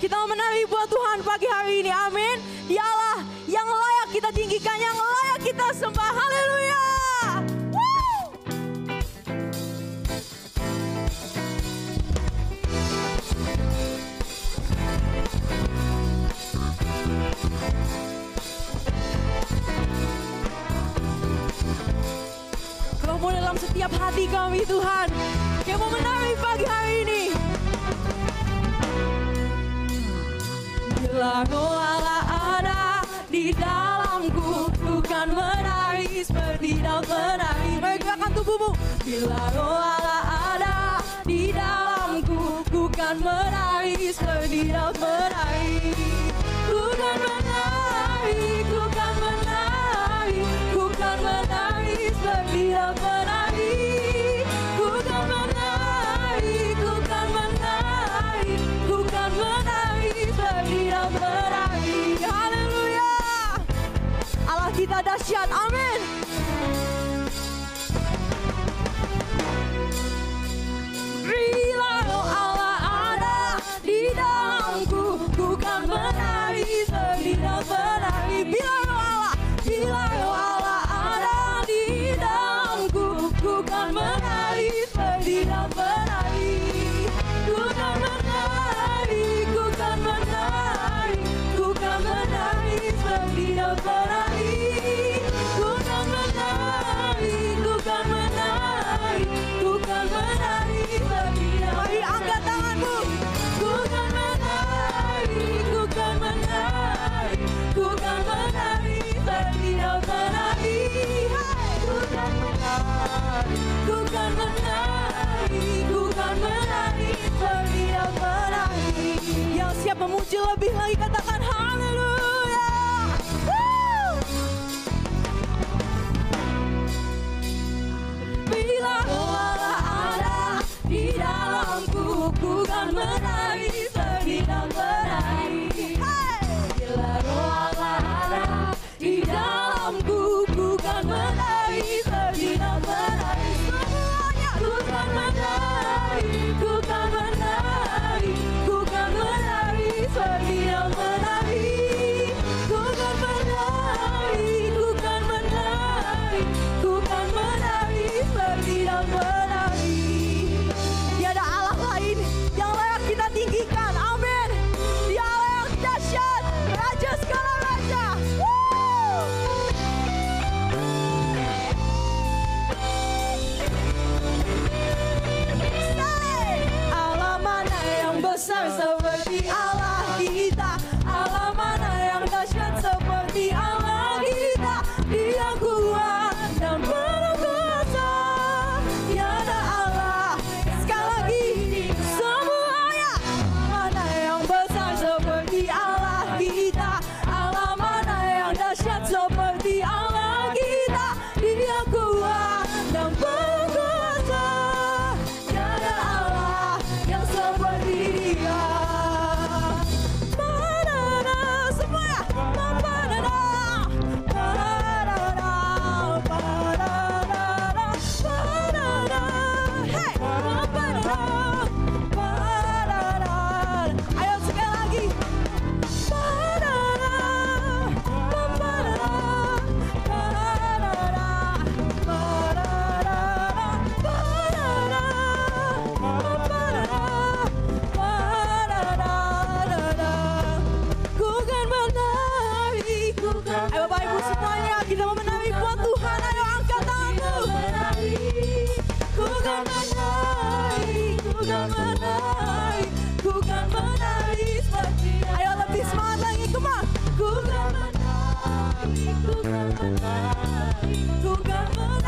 Kita menari buat Tuhan pagi hari ini. Amin. Dialah yang layak kita tinggikan, yang layak kita sembah. Haleluya. mau dalam setiap hati kami Tuhan. Yang mau menari pagi hari ini. Bila ngoala ada di dalamku Bukan menari seperti daun menari Bergerakkan tubuhmu. Bila ngoala tidak dahsyat. Amin. Ku kan menari, ku kan menari, terdiam menari. Yang siapa muncul lebih lagi katakan. so, so Kan ayo kan menari, ku kan menari